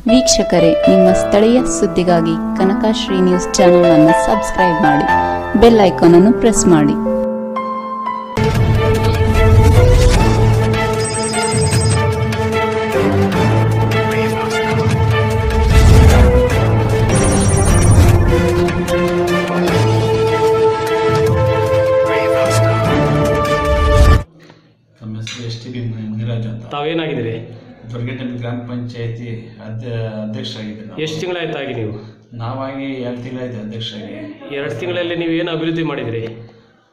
ವೀಕ್ಷಕರೇ ನಿಮ್ಮ ಸ್ಥಳೀಯ ಸುದ್ದಿಗಾಗಿ ಕನಕಶ್ರೀ ನ್ಯೂಸ್ ಚಾನೆಲ್ ಅನ್ನು ಸಬ್ಸ್ಕ್ರೈಬ್ ಮಾಡಿ ಬೆಲ್ ಐಕಾನ್ ಅನ್ನು ಪ್ರೆಸ್ ಮಾಡಿ. ತಾವೇನಾಗಿದ್ದೀರಿ? ದುರ್ಗಟೆಂಬಿ ಗ್ರಾಮ ಪಂಚಾಯತಿ ಅಧ್ಯ ಅಧ್ಯಕ್ಷರಾಗಿದ್ದೆ ನಾವು. ಎಷ್ಟು ತಿಂಗಳಾಯ್ತು ಆಗಿ ನೀವು? ನಾವಾಗಿ ಎರಡು ತಿಂಗಳಾಯ್ತು ಅಧ್ಯಕ್ಷರಾಗಿ. ಎರಡು ತಿಂಗಳಲ್ಲಿ ನೀವು ಏನು ಅಭಿವೃದ್ಧಿ ಮಾಡಿದಿರಿ?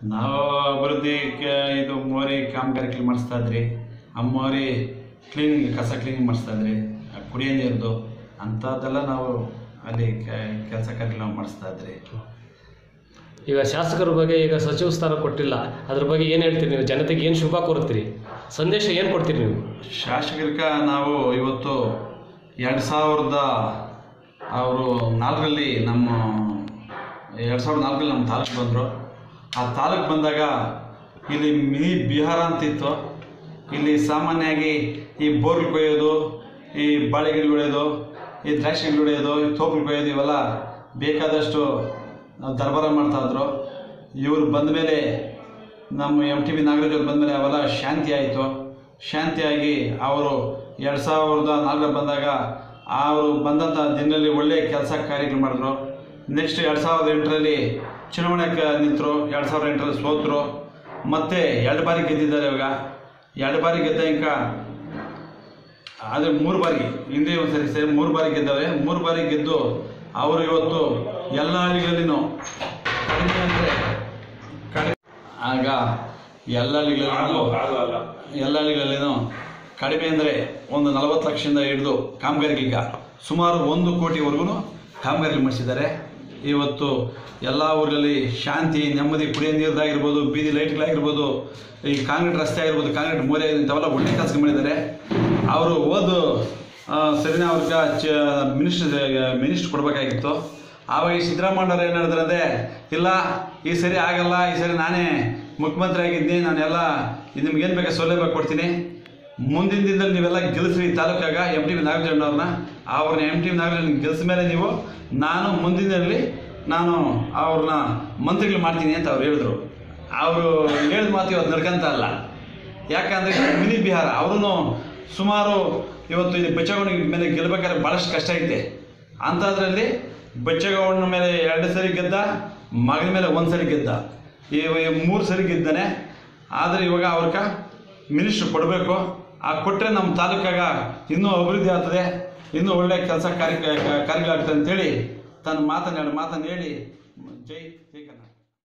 ನಾವು ಅಭಿವೃದ್ಧಿ ಕ- ಇದು ಮೋರಿ ಕಾಮಗಾರಿ ಮಾಡಿಸ್ತಾ ಇದ್ರಿ. ಅಮ್ಮೋರಿ ಕ್ಲೀನಿಂಗ್ ಕಸ ಕ್ಲೀನಿಂಗ್ ಮಾಡಿಸ್ತಾ ಇದ್ರಿ. ಆ ಕುಡಿಯೋ ನೀರ್ದು ಅಂಥದ್ದೆಲ್ಲ ನಾವು ಅಲ್ಲಿ ಕೆಲಸ ಕಾರ್ಯ ಮಾಡಿಸ್ತಾ ಇದ್ರಿ. ಈಗ ಶಾಸಕರ ಬಗ್ಗೆ ಈಗ ಸಚಿವ ಸ್ಥಾನ ಕೊಟ್ಟಿಲ್ಲ. ಅದ್ರ ಬಗ್ಗೆ ಏನು ಹೇಳ್ತೀರಿ ನೀವು? ಜನತೆಗೆ ಏನು ಶುಭ ಕೋರುತ್ತೀರಿ? ಸಂದೇಶ ಏನು ಕೊಡ್ತೀರಿ ನೀವು? ಶಾಸಕರಿಗೆ ನಾವು ಇವತ್ತು ಎರಡು ಸಾವಿರದ ಅವರು ನಾಲ್ಕರಲ್ಲಿ ನಮ್ಮ, ಎರಡು ಸಾವಿರದ ನಾಲ್ಕರಲ್ಲಿ ನಮ್ಮ ತಾಲೂಕು ಬಂದರು. ಆ ತಾಲೂಕು ಬಂದಾಗ ಇಲ್ಲಿ ಮಿನಿ ಬಿಹಾರ ಅಂತಿತ್ತು. ಇಲ್ಲಿ ಸಾಮಾನ್ಯವಾಗಿ ಈ ಬೋರ್ಗಳು ಕೊಯ್ಯೋದು ಈ ಬಾಳೆಗಿಡ ಹೊಡೆಯೋದು ಈ ದ್ರಾಕ್ಷಿ ಗಿಡ ಹೊಡೆಯೋದು ಈ ತೋಪುಗಳು ಕೊಯ್ಯೋದು ಇವೆಲ್ಲ ಬೇಕಾದಷ್ಟು ದರ್ಬಾರ ಮಾಡ್ತಾಯಿದ್ರು ಇವರು ಬಂದ ಮೇಲೆ ನಮ್ಮ ಎಂ ಟಿ ಬಿ ನಾಗರಾಜ್ ಅವ್ರು ಬಂದಮೇಲೆ ಅವೆಲ್ಲ ಶಾಂತಿ ಆಯಿತು. ಶಾಂತಿಯಾಗಿ ಅವರು ಎರಡು ಸಾವಿರದ ನಾಲ್ಕರ ಬಂದಾಗ ಅವರು ಬಂದಂಥ ದಿನದಲ್ಲಿ ಒಳ್ಳೆಯ ಕೆಲಸ ಕಾರ್ಯಗಳು ಮಾಡಿದ್ರು. ನೆಕ್ಸ್ಟ್ ಎರಡು ಸಾವಿರದ ಎಂಟರಲ್ಲಿ ಚುನಾವಣೆಗೆ ನಿಂತರು, ಎರಡು ಸಾವಿರದ ಎಂಟರಲ್ಲಿ ಸೋತರು. ಮತ್ತೆ ಎರಡು ಬಾರಿ ಗೆದ್ದಿದ್ದಾರೆ ಇವಾಗ. ಎರಡು ಬಾರಿ ಗೆದ್ದ ಇಂಕ ಆದರೆ ಮೂರು ಬಾರಿ, ಹಿಂದೆ ಒಂದು ಸರಿ ಸೇರಿ ಮೂರು ಬಾರಿ ಗೆದ್ದವೆ ಮೂರು ಬಾರಿ ಗೆದ್ದು ಅವರು ಇವತ್ತು ಎಲ್ಲ ಹಳ್ಳಿಗಳಲ್ಲಿನೂ ಕಡಿಮೆ ಅಂದರೆ ಕಡಿಮೆ ಆಗ ಎಲ್ಲ ಹಳ್ಳಿಗಳಲ್ಲೂ ಎಲ್ಲ ಹಳ್ಳಿಗಳಲ್ಲಿನೂ ಕಡಿಮೆ ಅಂದರೆ ಒಂದು ನಲವತ್ತು ಲಕ್ಷದಿಂದ ಹಿಡಿದು ಕಾಮಗಾರಿಗಳೀಗ ಸುಮಾರು ಒಂದು ಕೋಟಿವರೆಗೂ ಕಾಮಗಾರಿ ಮಾಡಿಸಿದ್ದಾರೆ. ಇವತ್ತು ಎಲ್ಲ ಊರಲ್ಲಿ ಶಾಂತಿ, ನೆಮ್ಮದಿ, ಕುಡಿಯೋ ನೀರ್ದಾಗಿರ್ಬೋದು ಬೀದಿ ಲೈಟ್ಗಳಾಗಿರ್ಬೋದು, ಈ ಕಾಂಕ್ರೀಟ್ ರಸ್ತೆ ಆಗಿರ್ಬೋದು, ಕಾಂಕ್ರೀಟ್ ಮೋರೆ ಇಂಥವೆಲ್ಲ ಒಳ್ಳೆ ಕೆಲಸ ಮಾಡಿದ್ದಾರೆ. ಅವರು ಓದು ಸರಿನಾ ಅವ್ರಿಗೆ ಚ ಮಿನಿಸ್ಟರ್ ಮಿನಿಸ್ಟರ್ ಕೊಡಬೇಕಾಗಿತ್ತು. ಆವಾಗ ಈ ಸಿದ್ದರಾಮಯ್ಯವ್ರು ಏನು ಹೇಳಿದ್ರಂದ್ರೆ ಇಲ್ಲ, ಈ ಸರಿ ಆಗಲ್ಲ, ಈ ಸರಿ ನಾನೇ ಮುಖ್ಯಮಂತ್ರಿ ಆಗಿದ್ದೀನಿ ನಾನೆಲ್ಲ ನಿಮ್ಗೇನು ಬೇಕಾ ಸೌಲಭ್ಯ ಕೊಡ್ತೀನಿ. ಮುಂದಿನ ದಿನದಲ್ಲಿ ನೀವೆಲ್ಲ ಗೆಲ್ಲಿಸ್ರಿ ತಾಲೂಕಾಗ ಎಂ ಟಿ ವಿ ನಾಗರಾಜಣ್ಣವ್ರನ್ನ ಅವ್ರನ್ನ. ಎಂ ಟಿ ವಿ ನಾಗರಾಜ್ ಗೆಲ್ಸ ಮೇಲೆ ನೀವು, ನಾನು ಮುಂದಿನಲ್ಲಿ ನಾನು ಅವ್ರನ್ನ ಮಂತ್ರಿಗಳು ಮಾಡ್ತೀನಿ ಅಂತ ಅವ್ರು ಹೇಳಿದ್ರು. ಅವರು ಹೇಳಿದ ಮಾತು ಇವತ್ತು ನಡ್ಕಂತ ಅಲ್ಲ. ಯಾಕಂದರೆ ಮಿನಿ ಬಿಹಾರ ಅವರು ಸುಮಾರು ಇವತ್ತು ಇದು ಬಚ್ಚಗೌಡ ಮೇಲೆ ಗೆಲ್ಲಬೇಕಾದ್ರೆ ಭಾಳಷ್ಟು ಕಷ್ಟ ಐತೆ. ಅಂಥದ್ರಲ್ಲಿ ಬಚ್ಚಗೌಡನ ಮೇಲೆ ಎರಡು ಸರಿ ಗೆದ್ದ, ಮಗನ ಮೇಲೆ ಒಂದು ಸರಿ ಗೆದ್ದ. ಈ ಮೂರು ಸರಿ ಗೆದ್ದಾನೆ. ಆದರೆ ಇವಾಗ ಅವ್ರಕ ಮಿನಿಸ್ಟ್ರ್ ಕೊಡಬೇಕು. ಆ ಕೊಟ್ಟರೆ ನಮ್ಮ ತಾಲೂಕಾಗ ಇನ್ನೂ ಅಭಿವೃದ್ಧಿ ಆಗ್ತದೆ. ಇನ್ನೂ ಒಳ್ಳೆಯ ಕೆಲಸ ಕಾರ್ಯ ಕಾರ್ಯಗಳಾಗ್ತದೆ ಅಂತೇಳಿ ತನ್ನ ಮಾತನ್ನು ಮಾತನ್ನು ಹೇಳಿ ಜೈ ಜೈ